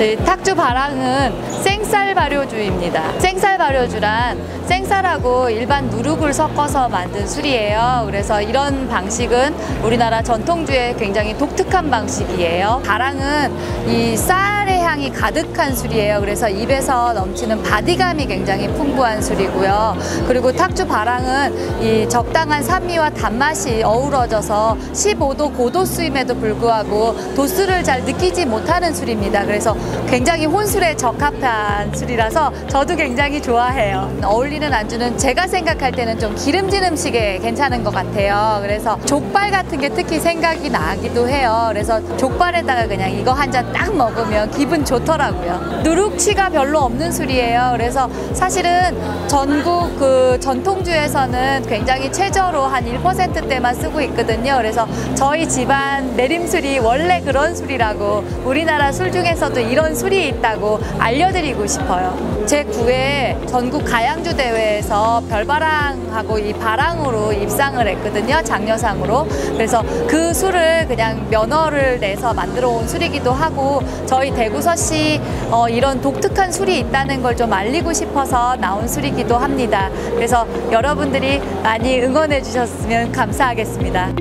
저희 탁주 바랑은 생쌀 발효주입니다. 생쌀 발효주란 생쌀하고 일반 누룩을 섞어서 만든 술이에요. 그래서 이런 방식은 우리나라 전통주의 굉장히 독특한 방식이에요. 바랑은 이 쌀의 향이 가득한 술이에요. 그래서 입에서 넘치는 바디감이 굉장히 풍부한 술이고요. 그리고 탁주 바랑은 이 적당한 산미와 단맛이 어우러져서 15도 고도수임에도 불구하고 도수를 잘 느끼지 못하는 술입니다. 그래서 굉장히 혼술에 적합한 술이라서 저도 굉장히 좋아해요. 어울리는 안주는 제가 생각할 때는 좀 기름진 음식에 괜찮은 것 같아요. 그래서 족발 같은 게 특히 생각이 나기도 해요. 그래서 족발에다가 그냥 이거 한 잔 딱 먹으면 기분 좋더라고요. 누룩치가 별로 없는 술이에요. 그래서 사실은 전국 그 전통주에서는 굉장히 최저로 한 1%대만 쓰고 있거든요. 그래서 저희 집안 내림술이 원래 그런 술이라고 우리나라 술 중에서도 이런 술이 있다고 알려드리고 싶어요. 제 9회 전국 가양주 대회에서 별바랑하고 이 바랑으로 입상을 했거든요. 장려상으로. 그래서 그 술을 그냥 면허를 내서 만들어 온 술이기도 하고 저희 대구 서시 어, 이런 독특한 술이 있다는 걸 좀 알리고 싶어서 나온 술이기도 합니다. 그래서 여러분들이 많이 응원해 주셨으면 감사하겠습니다.